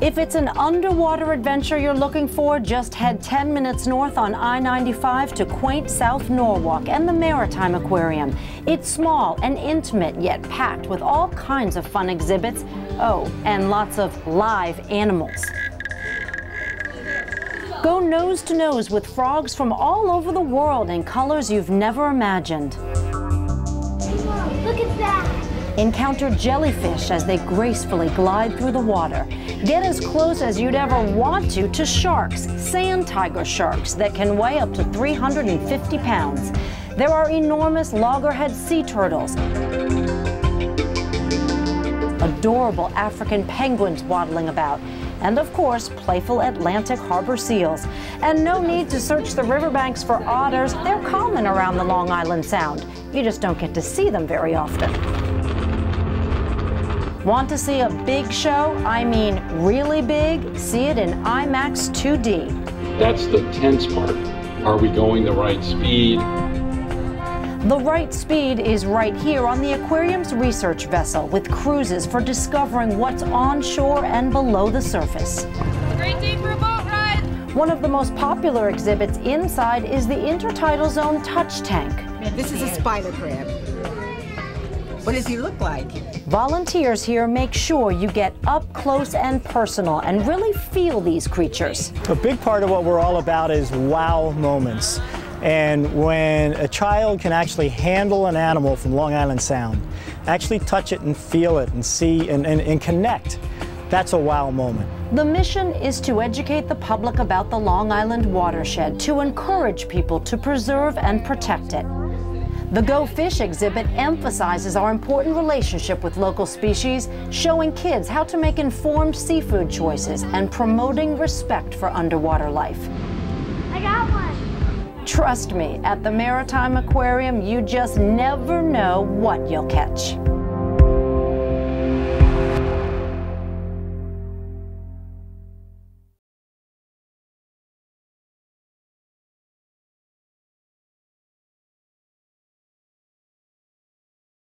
If it's an underwater adventure you're looking for, just head 10 minutes north on I 95 to quaint South Norwalk and the Maritime Aquarium. It's small and intimate, yet packed with all kinds of fun exhibits. Oh, and lots of live animals. Go nose to nose with frogs from all over the world in colors you've never imagined. Look at that. Encounter jellyfish as they gracefully glide through the water. Get as close as you'd ever want to to sharks, sand tiger sharks that can weigh up to 350 pounds. There are enormous loggerhead sea turtles, adorable African penguins waddling about, and of course, playful Atlantic harbor seals. And no need to search the riverbanks for otters. They're common around the Long Island Sound. You just don't get to see them very often. Want to see a big show? I mean really big? See it in IMAX 2D. That's the tense part. Are we going the right speed? The right speed is right here on the aquarium's research vessel with cruises for discovering what's on shore and below the surface. Great day for a boat ride. One of the most popular exhibits inside is the intertidal zone touch tank. This is a spider crab. What does he look like? Volunteers here make sure you get up close and personal and really feel these creatures. A big part of what we're all about is wow moments. And when a child can actually handle an animal from Long Island Sound, actually touch it and feel it and see and, and, and connect, that's a wow moment. The mission is to educate the public about the Long Island watershed, to encourage people to preserve and protect it. The Go Fish exhibit emphasizes our important relationship with local species, showing kids how to make informed seafood choices and promoting respect for underwater life. I got one. Trust me, at the Maritime Aquarium, you just never know what you'll catch.